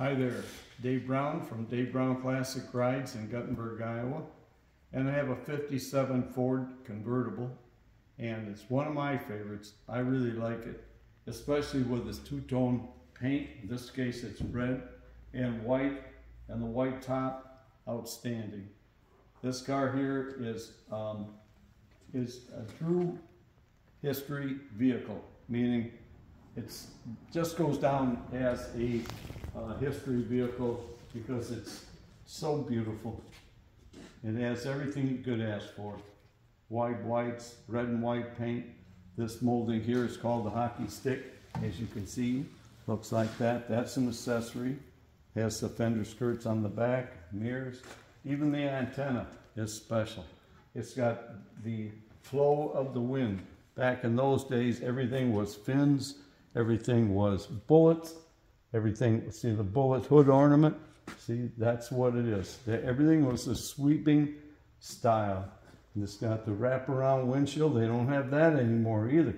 Hi there, Dave Brown from Dave Brown Classic Rides in Guttenberg, Iowa. And I have a 57 Ford convertible and it's one of my favorites. I really like it, especially with this two-tone paint. In this case, it's red and white and the white top, outstanding. This car here is, um, is a true history vehicle, meaning it's just goes down as a uh, history vehicle because it's so beautiful. It has everything you could ask for. Wide whites, red and white paint. This molding here is called the hockey stick, as you can see. Looks like that. That's an accessory. Has the fender skirts on the back, mirrors. Even the antenna is special. It's got the flow of the wind. Back in those days, everything was fins, everything was bullets, everything, see the bullet hood ornament? See, that's what it is. Everything was a sweeping style. And it's got the wraparound windshield. They don't have that anymore either.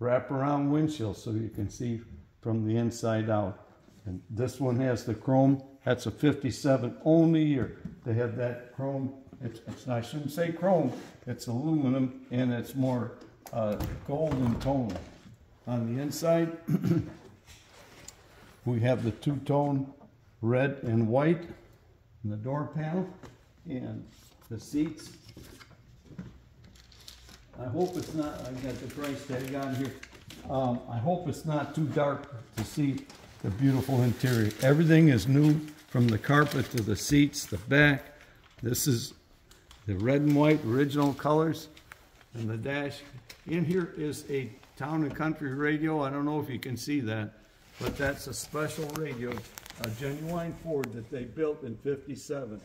Wraparound windshield so you can see from the inside out. And this one has the chrome. That's a 57 only year. They have that chrome. It's, it's I shouldn't say chrome. It's aluminum and it's more uh, golden tone. On the inside, we have the two-tone red and white in the door panel and the seats. I hope it's not, I got the price tag on here. Um, I hope it's not too dark to see the beautiful interior. Everything is new from the carpet to the seats, the back. This is the red and white original colors and the dash. In here is a town and country radio. I don't know if you can see that, but that's a special radio, a genuine Ford that they built in 57.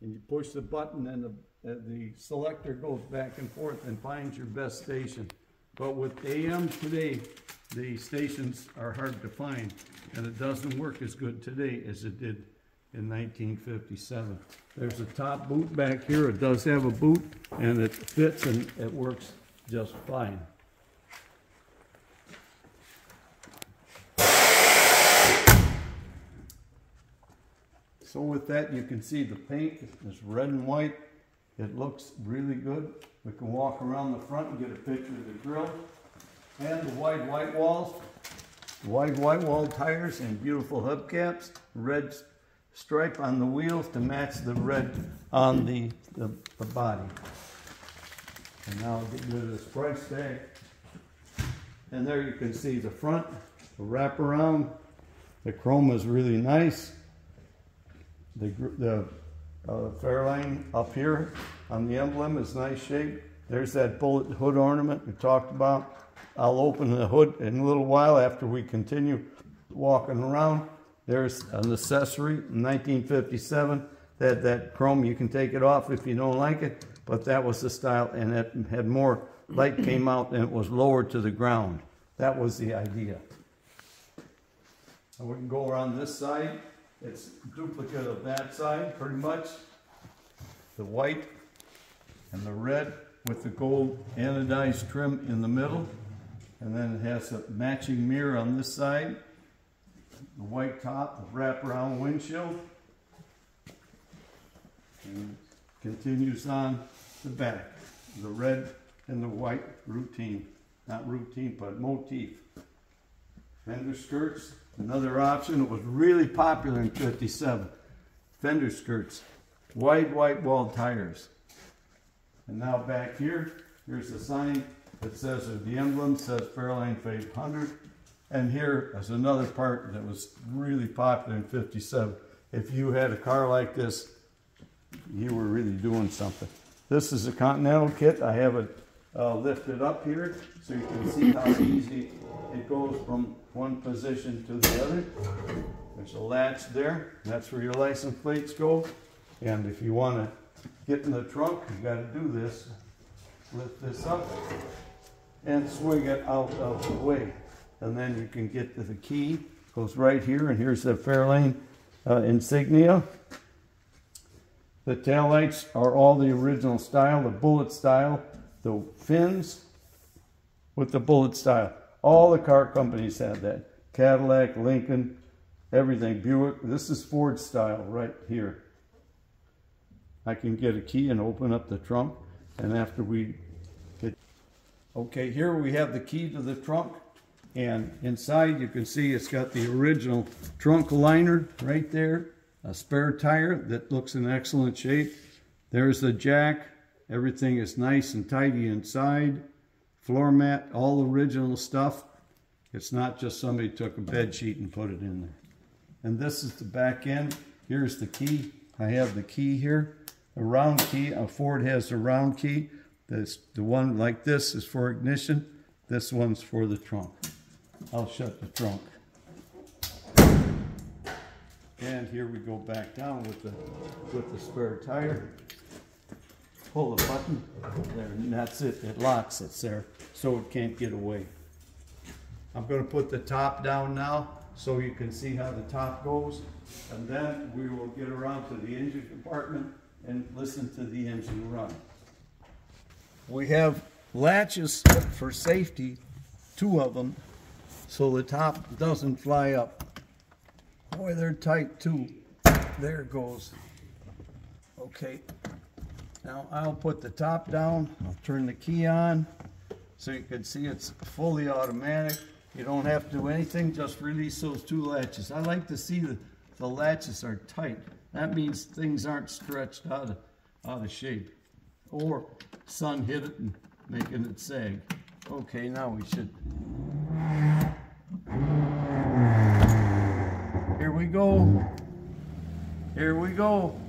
And you push the button and the, the selector goes back and forth and finds your best station. But with AM today, the stations are hard to find and it doesn't work as good today as it did in 1957. There's a top boot back here. It does have a boot and it fits and it works just fine. So with that, you can see the paint is red and white. It looks really good. We can walk around the front and get a picture of the grill and the wide white walls. Wide white wall tires and beautiful hubcaps. Red stripe on the wheels to match the red on the, the, the body. And now I'll get rid of this price tag. And there you can see the front, the wraparound. The chrome is really nice the, the uh, Fairlane up here on the emblem is nice shape. There's that bullet hood ornament we talked about. I'll open the hood in a little while after we continue walking around. There's an accessory, 1957. That, that chrome, you can take it off if you don't like it, but that was the style, and it had more light came out and it was lower to the ground. That was the idea. And we can go around this side. It's duplicate of that side, pretty much. The white and the red with the gold anodized trim in the middle. And then it has a matching mirror on this side. The white top, the wraparound windshield. And continues on the back. The red and the white routine. Not routine, but motif. Fender skirts, Another option that was really popular in 57, fender skirts, wide white wall tires. And now back here, here's the sign that says, the emblem says Fairlane 500. And here is another part that was really popular in 57. If you had a car like this, you were really doing something. This is a Continental kit. I have it uh, lifted up here so you can see how easy it goes from one position to the other. There's a latch there. That's where your license plates go. And if you want to get in the trunk, you've got to do this. Lift this up and swing it out of the way. And then you can get to the key. Goes right here, and here's the Fairlane uh, insignia. The tail lights are all the original style, the bullet style. The fins with the bullet style. All the car companies had that. Cadillac, Lincoln, everything. Buick, this is Ford style right here. I can get a key and open up the trunk and after we get, okay, here we have the key to the trunk and inside you can see it's got the original trunk liner right there, a spare tire that looks in excellent shape. There's the jack, everything is nice and tidy inside. Floor mat, all original stuff. It's not just somebody took a bed sheet and put it in there. And this is the back end. Here's the key. I have the key here, a round key. A Ford has a round key. This, the one like this is for ignition. This one's for the trunk. I'll shut the trunk. And here we go back down with the with the spare tire. Pull the button there, and that's it. It locks. It's there, so it can't get away. I'm going to put the top down now so you can see how the top goes. And then we will get around to the engine compartment and listen to the engine run. We have latches for safety, two of them, so the top doesn't fly up. Boy, they're tight too. There it goes. Okay. Now I'll put the top down. I'll turn the key on so you can see it's fully automatic. You don't have to do anything, just release those two latches. I like to see the, the latches are tight. That means things aren't stretched out of, out of shape. Or sun hit it and making it sag. Okay, now we should. Here we go. Here we go.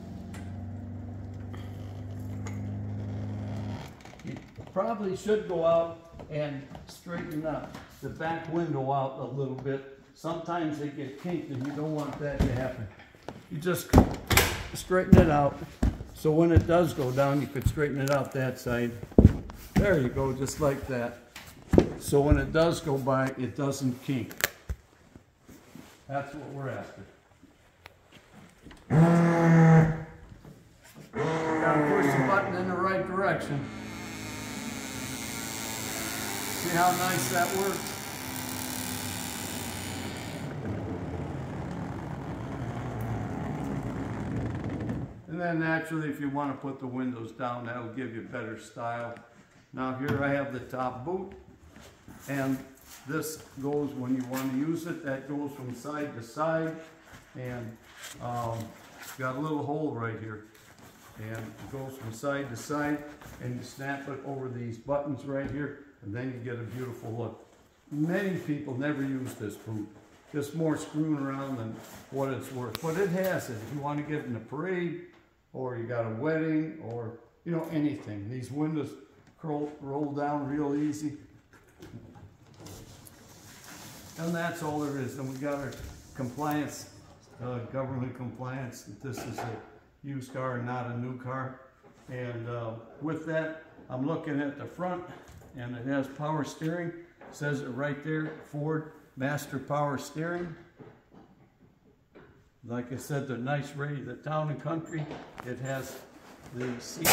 Probably should go out and straighten up the back window out a little bit. Sometimes they get kinked and you don't want that to happen. You just straighten it out. So when it does go down, you could straighten it out that side. There you go, just like that. So when it does go by, it doesn't kink. That's what we're after. Gotta push the button in the right direction. See how nice that works? And then naturally, if you want to put the windows down, that'll give you better style. Now here I have the top boot, and this goes when you want to use it. That goes from side to side, and um, got a little hole right here. And it goes from side to side, and you snap it over these buttons right here, and then you get a beautiful look. Many people never use this boot. Just more screwing around than what it's worth. But it has it. If you want to get in a parade, or you got a wedding, or you know anything. These windows curl, roll down real easy. And that's all there is. And we got our compliance, uh, government compliance. This is a used car, not a new car. And uh, with that, I'm looking at the front, and it has power steering. It says it right there, Ford Master Power Steering. Like I said, the nice ready, the town and country. It has the seat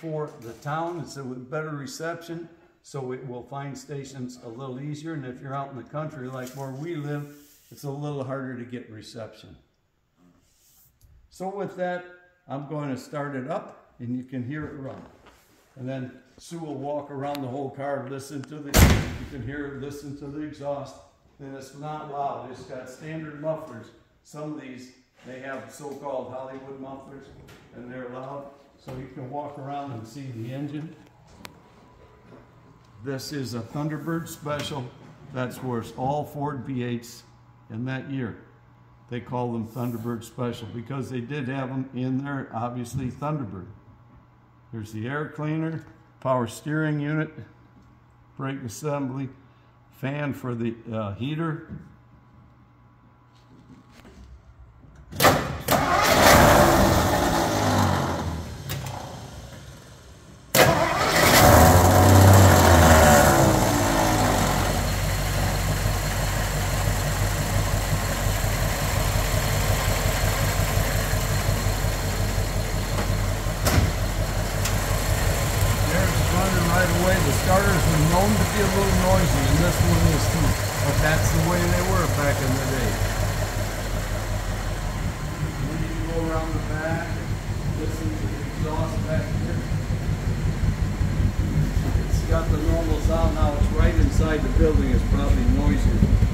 for the town. It's a better reception, so it will find stations a little easier. And if you're out in the country, like where we live, it's a little harder to get reception. So with that, I'm going to start it up, and you can hear it run. And then Sue will walk around the whole car, listen to the, you can hear her listen to the exhaust, and it's not loud. It's got standard mufflers. Some of these, they have so-called Hollywood mufflers, and they're loud. So you can walk around and see the engine. This is a Thunderbird Special. That's worth all Ford V8s in that year. They call them Thunderbird Special because they did have them in there, obviously Thunderbird. There's the air cleaner, power steering unit, brake assembly, fan for the uh, heater. that's the way they were back in the day. When you go around the back listen to the exhaust back here. It's got the normal sound now. It's right inside the building. It's probably noisier.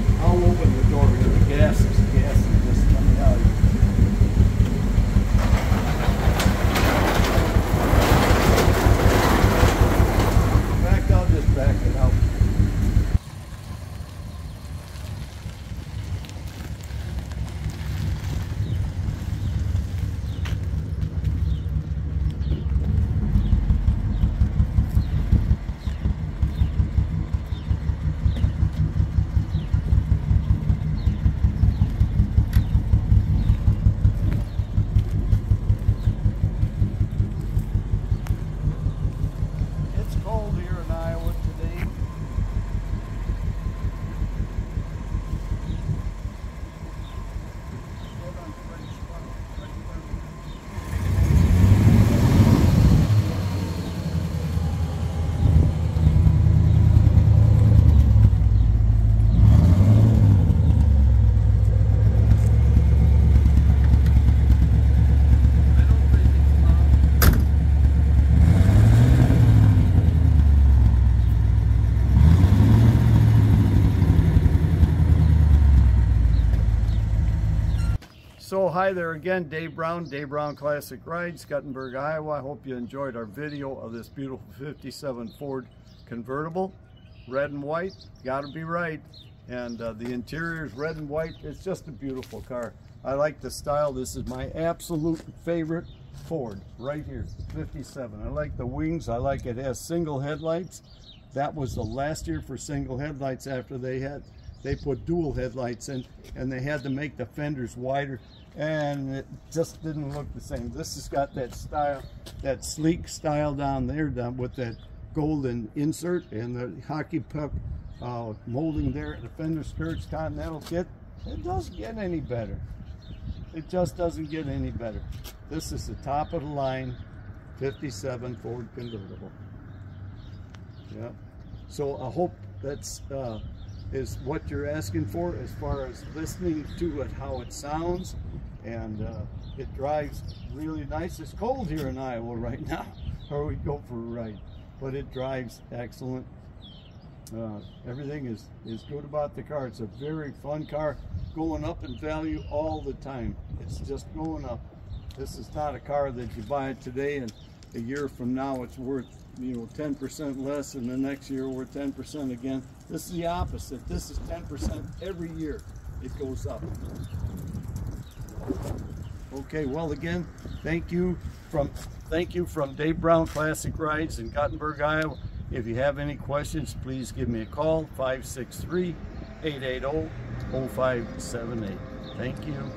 Hi there again, Dave Brown, Dave Brown Classic Rides, Guttenberg, Iowa. I hope you enjoyed our video of this beautiful 57 Ford convertible. Red and white, gotta be right. And uh, the interior is red and white. It's just a beautiful car. I like the style. This is my absolute favorite Ford right here, 57. I like the wings. I like it has single headlights. That was the last year for single headlights after they had they put dual headlights in and they had to make the fenders wider and it just didn't look the same. This has got that style, that sleek style down there done with that golden insert and the hockey puck uh, molding there, at the fender skirts, continental kit. It doesn't get any better. It just doesn't get any better. This is the top of the line 57 Ford convertible. Yeah. So I hope that's uh, is what you're asking for as far as listening to it, how it sounds, and uh, it drives really nice. It's cold here in Iowa right now, or we go for a ride, but it drives excellent. Uh, everything is, is good about the car. It's a very fun car, going up in value all the time. It's just going up. This is not a car that you buy today and a year from now it's worth you know 10% less and the next year we're 10% again. This is the opposite. This is 10% every year it goes up. Okay, well again, thank you from thank you from Dave Brown Classic Rides in Guttenberg, Iowa. If you have any questions, please give me a call, 563-880-0578. Thank you.